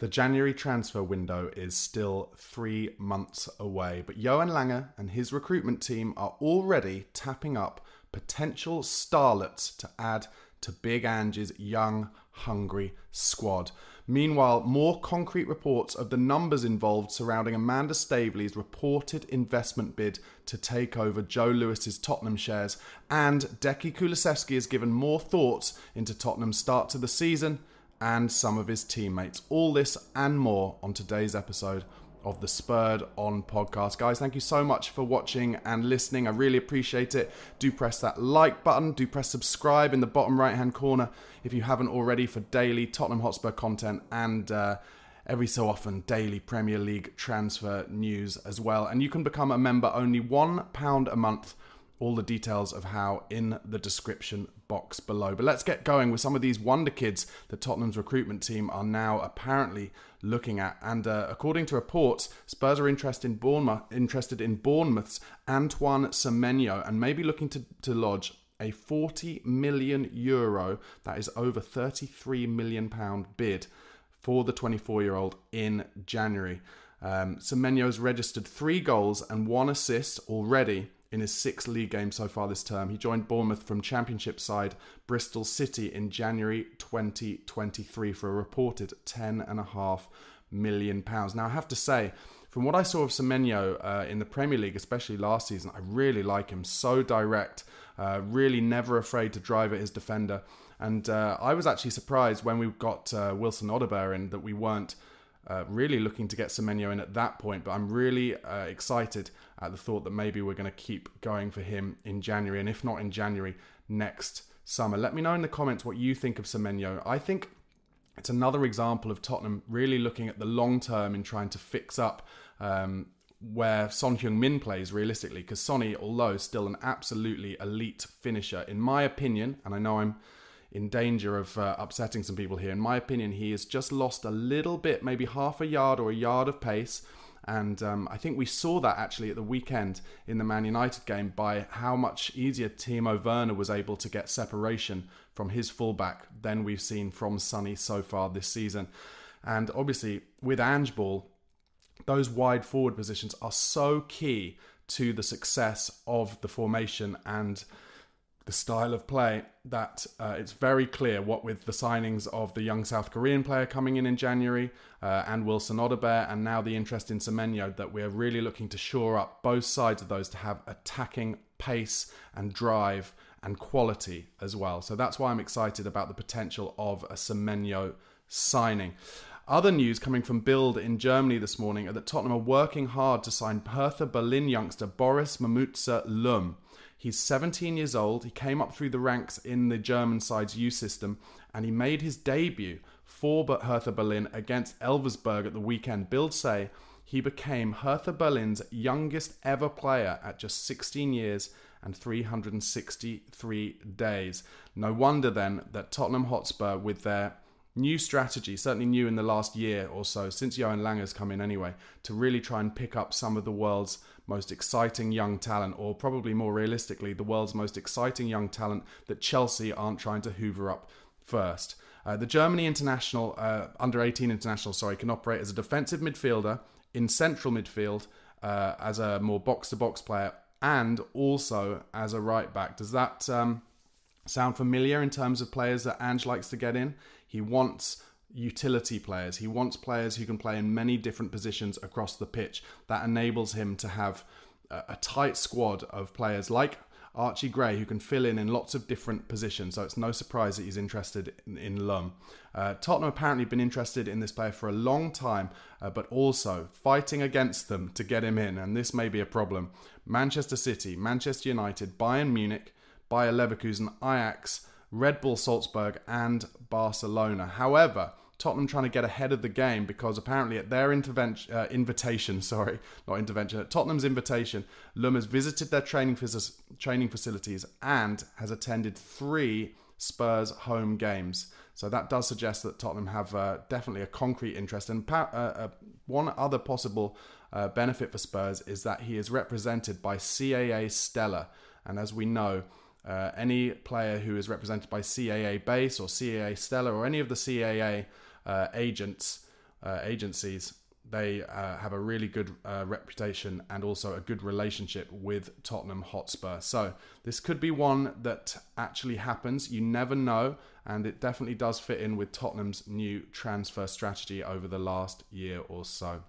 The January transfer window is still three months away, but Johan Lange and his recruitment team are already tapping up potential starlets to add to Big Ange's young, hungry squad. Meanwhile, more concrete reports of the numbers involved surrounding Amanda Staveley's reported investment bid to take over Joe Lewis's Tottenham shares, and Deki Kulusevski has given more thoughts into Tottenham's start to the season and some of his teammates. All this and more on today's episode of the Spurred On podcast. Guys, thank you so much for watching and listening. I really appreciate it. Do press that like button, do press subscribe in the bottom right hand corner if you haven't already for daily Tottenham Hotspur content and uh, every so often daily Premier League transfer news as well. And you can become a member only £1 a month all the details of how in the description box below. But let's get going with some of these wonder kids that Tottenham's recruitment team are now apparently looking at. And uh, according to reports, Spurs are interested in Bournemouth, interested in Bournemouth's Antoine Semenyo and maybe looking to, to lodge a 40 million euro, that is over 33 million pound bid for the 24 year old in January. Um, Semenyo's registered three goals and one assist already in his six league games so far this term. He joined Bournemouth from Championship side Bristol City in January 2023 for a reported £10.5 million. Now, I have to say, from what I saw of Semenyo uh, in the Premier League, especially last season, I really like him. So direct, uh, really never afraid to drive at his defender. And uh, I was actually surprised when we got uh, Wilson Odobert in that we weren't uh, really looking to get Semenyo in at that point, but I'm really uh, excited at the thought that maybe we're going to keep going for him in January, and if not in January, next summer. Let me know in the comments what you think of Semenyo. I think it's another example of Tottenham really looking at the long term in trying to fix up um, where Son Heung-min plays realistically, because Sonny, although still an absolutely elite finisher, in my opinion, and I know I'm in danger of uh, upsetting some people here. In my opinion, he has just lost a little bit, maybe half a yard or a yard of pace. And um, I think we saw that actually at the weekend in the Man United game by how much easier Timo Werner was able to get separation from his fullback than we've seen from Sonny so far this season. And obviously, with Ange Ball, those wide forward positions are so key to the success of the formation and the style of play that uh, it's very clear what with the signings of the young South Korean player coming in in January uh, and Wilson Odobert and now the interest in Semenyo that we're really looking to shore up both sides of those to have attacking pace and drive and quality as well. So that's why I'm excited about the potential of a Semenyo signing. Other news coming from Bild in Germany this morning are that Tottenham are working hard to sign Hertha Berlin youngster Boris Mamuzah Lum. He's 17 years old. He came up through the ranks in the German side's U system and he made his debut for Hertha Berlin against Elversberg at the weekend. Bild say he became Hertha Berlin's youngest ever player at just 16 years and 363 days. No wonder then that Tottenham Hotspur, with their new strategy, certainly new in the last year or so, since Johan Lange's come in anyway, to really try and pick up some of the world's most exciting young talent, or probably more realistically, the world's most exciting young talent that Chelsea aren't trying to hoover up first. Uh, the Germany international, uh, under 18 international, sorry, can operate as a defensive midfielder in central midfield uh, as a more box to box player and also as a right back. Does that um, sound familiar in terms of players that Ange likes to get in? He wants utility players. He wants players who can play in many different positions across the pitch. That enables him to have a, tight squad of players like Archie Gray, who can fill in in lots of different positions. So it's no surprise that he's interested in, Lum. Uh, Tottenham apparently been interested in this player for a long time, uh, but also fighting against them to get him in, and this may be a problem. Manchester City, Manchester United, Bayern Munich, Bayer Leverkusen, Ajax, Red Bull Salzburg, and Barcelona. However, Tottenham trying to get ahead of the game because apparently at their intervention, uh, invitation, sorry, not intervention, at Tottenham's invitation, Lum has visited their training, phys- training facilities and has attended three Spurs home games. So that does suggest that Tottenham have uh, definitely a concrete interest. And pa- uh, uh one other possible uh, benefit for Spurs is that he is represented by CAA Stella. And as we know, uh, any player who is represented by CAA Base or CAA Stella or any of the CAA uh, agents uh, agencies, they uh, have a really good uh, reputation and also a good relationship with Tottenham Hotspur. So this could be one that actually happens. You never know, and it definitely does fit in with Tottenham's new transfer strategy over the last year or so.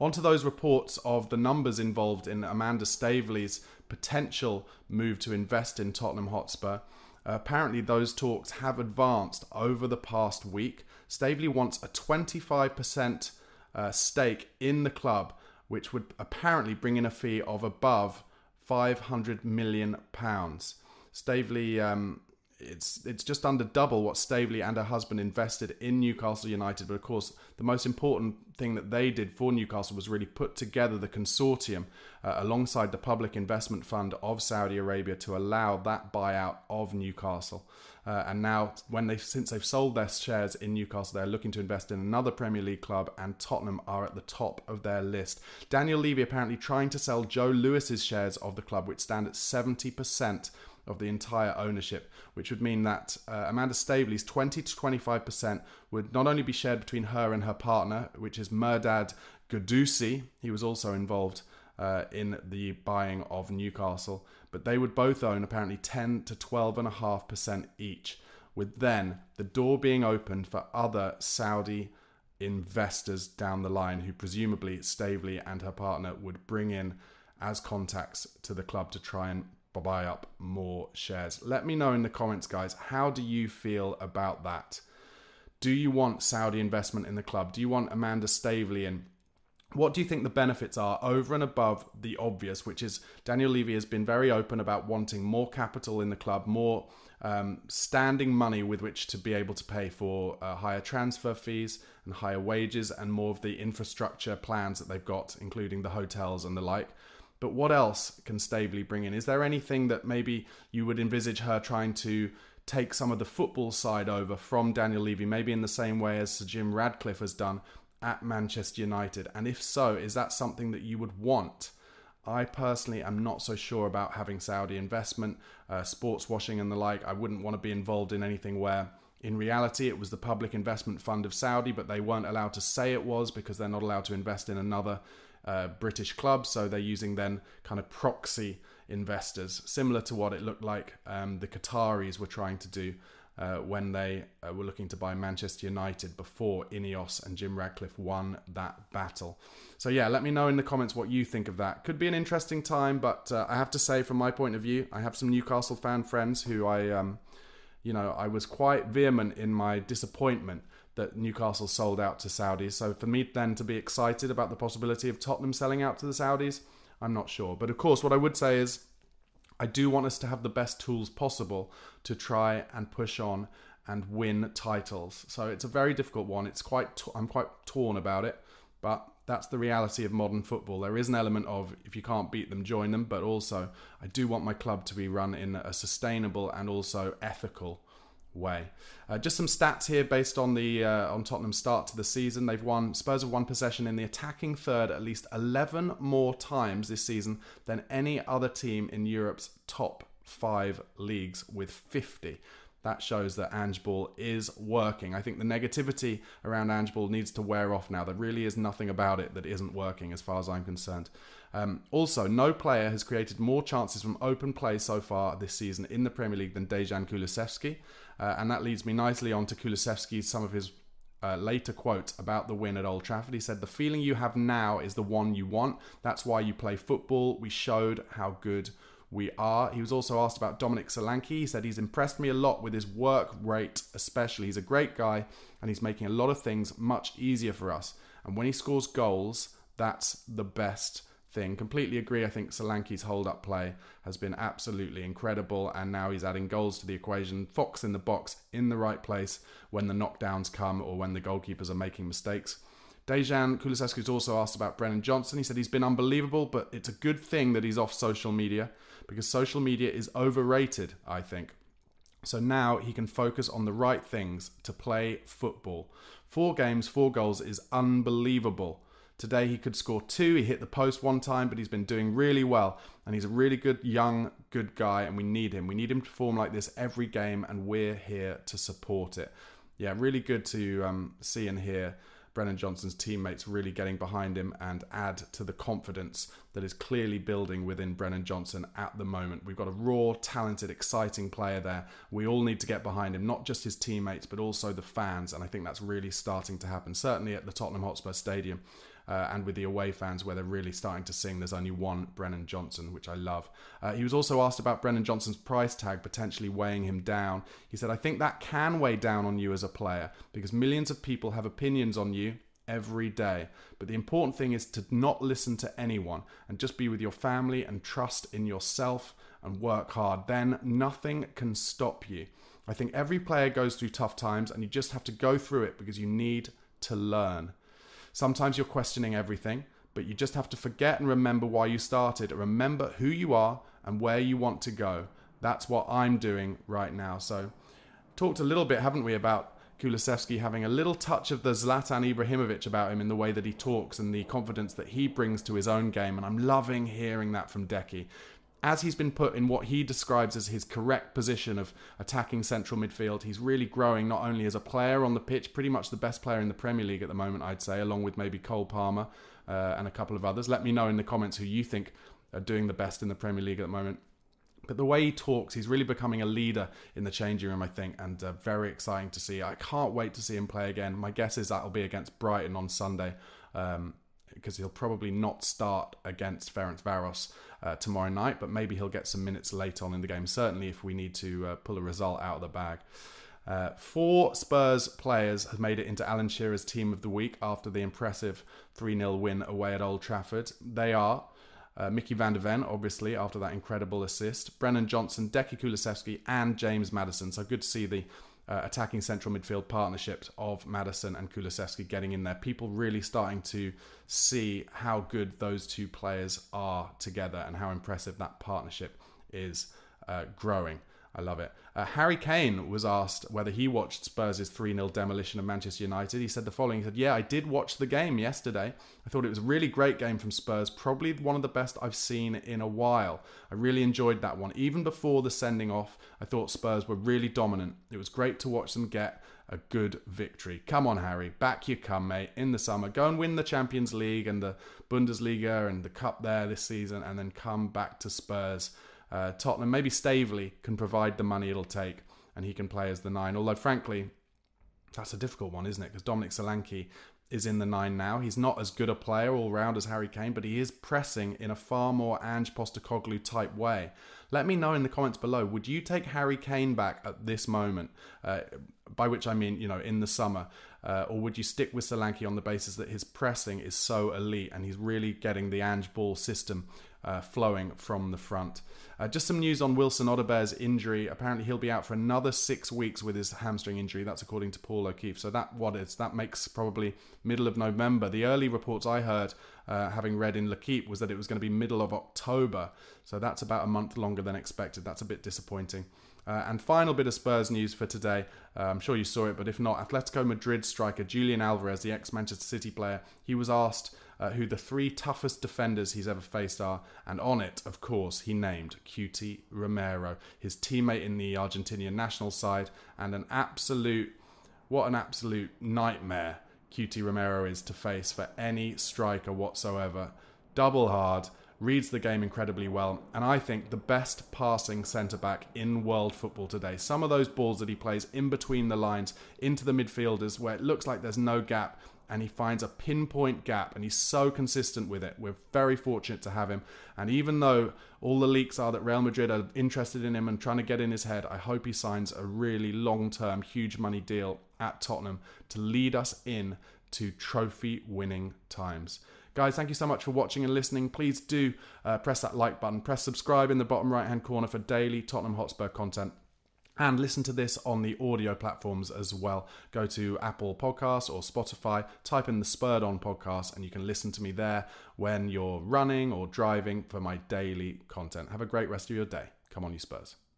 On to those reports of the numbers involved in Amanda Staveley's potential move to invest in Tottenham Hotspur. Uh, apparently, those talks have advanced over the past week. Staveley wants a 25% uh, stake in the club, which would apparently bring in a fee of above 500 million pounds. Staveley um, it's it's just under double what Staveley and her husband invested in Newcastle United. But of course, the most important thing that they did for Newcastle was really put together the consortium uh, alongside the Public Investment Fund of Saudi Arabia to allow that buyout of Newcastle. Uh, and now, when they since they've sold their shares in Newcastle, they're looking to invest in another Premier League club, and Tottenham are at the top of their list. Daniel Levy apparently trying to sell Joe Lewis's shares of the club, which stand at seventy percent of the entire ownership, which would mean that uh, Amanda Staveley's 20 to 25% would not only be shared between her and her partner, which is Mehrdad Ghodoussi, he was also involved uh, in the buying of Newcastle, but they would both own apparently 10 to 12.5% each, with then the door being opened for other Saudi investors down the line who presumably Staveley and her partner would bring in as contacts to the club to try and buy up more shares. Let me know in the comments, guys. How do you feel about that? Do you want Saudi investment in the club? Do you want Amanda Staveley in? What do you think the benefits are over and above the obvious, which is Daniel Levy has been very open about wanting more capital in the club, more um, standing money with which to be able to pay for uh, higher transfer fees and higher wages and more of the infrastructure plans that they've got, including the hotels and the like. But what else can Staveley bring in? Is there anything that maybe you would envisage her trying to take some of the football side over from Daniel Levy, maybe in the same way as Sir Jim Ratcliffe has done at Manchester United? And if so, is that something that you would want? I personally am not so sure about having Saudi investment, uh, sports washing, and the like. I wouldn't want to be involved in anything where, in reality, it was the Public Investment Fund of Saudi, but they weren't allowed to say it was because they're not allowed to invest in another uh, British club. So they're using then kind of proxy investors, similar to what it looked like um, the Qataris were trying to do uh, when they uh, were looking to buy Manchester United before Ineos and Jim Ratcliffe won that battle. So, yeah, let me know in the comments what you think of that. Could be an interesting time, but uh, I have to say, from my point of view, I have some Newcastle fan friends who I, um, you know, I was quite vehement in my disappointment that Newcastle sold out to Saudis. So for me then to be excited about the possibility of Tottenham selling out to the Saudis, I'm not sure. But of course, what I would say is I do want us to have the best tools possible to try and push on and win titles. So it's a very difficult one. It's quite t- I'm quite torn about it, but that's the reality of modern football. There is an element of if you can't beat them, join them, but also I do want my club to be run in a sustainable and also ethical way. Uh, just some stats here based on the uh, on Tottenham's start to the season. They've won Spurs have won possession in the attacking third at least 11 more times this season than any other team in Europe's top 5 leagues with 50. That shows that Ange Ball is working. I think the negativity around Ange Ball needs to wear off now. There really is nothing about it that isn't working as far as I'm concerned. Um, also, no player has created more chances from open play so far this season in the Premier League than Dejan Kulusevski. Uh, and that leads me nicely on to Kulusevski's some of his uh, later quotes about the win at Old Trafford. He said, The feeling you have now is the one you want. That's why you play football. We showed how good we are. He was also asked about Dominic Solanke. He said he's impressed me a lot with his work rate, especially. He's a great guy and he's making a lot of things much easier for us. And when he scores goals, that's the best thing. Completely agree. I think Solanke's hold up play has been absolutely incredible, and now he's adding goals to the equation. Fox in the box in the right place when the knockdowns come or when the goalkeepers are making mistakes. Dejan Kulusevski was also asked about Brennan Johnson. He said he's been unbelievable, but it's a good thing that he's off social media because social media is overrated, I think. So now he can focus on the right things to play football. Four games, four goals is unbelievable. Today he could score two. He hit the post one time, but he's been doing really well. And he's a really good, young, good guy, and we need him. We need him to perform like this every game, and we're here to support it. Yeah, really good to um, see and hear Brennan Johnson's teammates really getting behind him and add to the confidence that is clearly building within Brennan Johnson at the moment. We've got a raw, talented, exciting player there. We all need to get behind him, not just his teammates, but also the fans. And I think that's really starting to happen, certainly at the Tottenham Hotspur Stadium. Uh, and with the away fans where they're really starting to sing there's only one Brennan Johnson, which I love. Uh, he was also asked about Brennan Johnson's price tag potentially weighing him down. He said, I think that can weigh down on you as a player because millions of people have opinions on you every day. But the important thing is to not listen to anyone and just be with your family and trust in yourself and work hard. Then nothing can stop you. I think every player goes through tough times and you just have to go through it because you need to learn. Sometimes you're questioning everything, but you just have to forget and remember why you started. Remember who you are and where you want to go. That's what I'm doing right now. So, talked a little bit, haven't we, about Kulusevski having a little touch of the Zlatan Ibrahimovic about him in the way that he talks and the confidence that he brings to his own game. And I'm loving hearing that from Deki as he's been put in what he describes as his correct position of attacking central midfield, he's really growing not only as a player on the pitch, pretty much the best player in the Premier League at the moment, I'd say, along with maybe Cole Palmer uh, and a couple of others. Let me know in the comments who you think are doing the best in the Premier League at the moment. But the way he talks, he's really becoming a leader in the changing room, I think, and uh, very exciting to see. I can't wait to see him play again. My guess is that'll be against Brighton on Sunday. Um, because he'll probably not start against Ferencvaros uh, tomorrow night, but maybe he'll get some minutes late on in the game. Certainly, if we need to uh, pull a result out of the bag. Uh, four Spurs players have made it into Alan Shearer's team of the week after the impressive 3 0 win away at Old Trafford. They are uh, Micky van de Ven, obviously, after that incredible assist, Brennan Johnson, Deki Kulusevski, and James Maddison. So good to see the uh, attacking central midfield partnerships of Maddison and Kulusevski getting in there. People really starting to see how good those two players are together and how impressive that partnership is uh, growing. I love it. Uh, Harry Kane was asked whether he watched Spurs' 3 0 demolition of Manchester United. He said the following He said, Yeah, I did watch the game yesterday. I thought it was a really great game from Spurs, probably one of the best I've seen in a while. I really enjoyed that one. Even before the sending off, I thought Spurs were really dominant. It was great to watch them get a good victory. Come on, Harry, back you come, mate, in the summer. Go and win the Champions League and the Bundesliga and the Cup there this season, and then come back to Spurs uh, Tottenham, maybe Staveley can provide the money it'll take and he can play as the nine. Although, frankly, that's a difficult one, isn't it? Because Dominic Solanke is in the nine now. He's not as good a player all round as Harry Kane, but he is pressing in a far more Ange Postecoglou type way. Let me know in the comments below. Would you take Harry Kane back at this moment? Uh, by which I mean, you know, in the summer, uh, or would you stick with Solanke on the basis that his pressing is so elite and he's really getting the Ange ball system uh, flowing from the front. Uh, just some news on Wilson Odobert's injury. Apparently, he'll be out for another six weeks with his hamstring injury. That's according to Paul O'Keefe. So that what is that makes probably middle of November. The early reports I heard, uh, having read in L'Equipe, was that it was going to be middle of October. So that's about a month longer than expected. That's a bit disappointing. Uh, and final bit of Spurs news for today. Uh, I'm sure you saw it, but if not, Atletico Madrid striker Julian Alvarez, the ex Manchester City player, he was asked uh, who the three toughest defenders he's ever faced are, and on it, of course, he named Cuti Romero, his teammate in the Argentinian national side, and an absolute, what an absolute nightmare Cuti Romero is to face for any striker whatsoever. Double hard, reads the game incredibly well, and I think the best passing centre back in world football today. Some of those balls that he plays in between the lines into the midfielders where it looks like there's no gap and he finds a pinpoint gap and he's so consistent with it. We're very fortunate to have him. And even though all the leaks are that Real Madrid are interested in him and trying to get in his head, I hope he signs a really long term, huge money deal at Tottenham to lead us in to trophy winning times. Guys, thank you so much for watching and listening. Please do uh, press that like button, press subscribe in the bottom right hand corner for daily Tottenham Hotspur content and listen to this on the audio platforms as well. Go to Apple Podcasts or Spotify, type in the Spurred On podcast, and you can listen to me there when you're running or driving for my daily content. Have a great rest of your day. Come on, you Spurs.